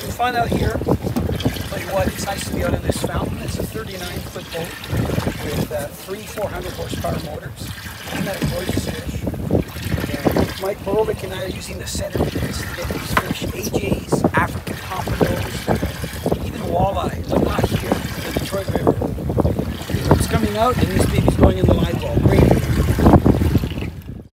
We're out here. Tell you what, it's nice to be out in this fountain. It's a 39 foot boat with uh, three 400 horsepower motors. Isn't that a gorgeous fish? And Mike Borovic and I are using the center pits to get these fish, AJs, African pompanos, even walleye, but not here, in the Detroit River. It's coming out and this baby's going in the line.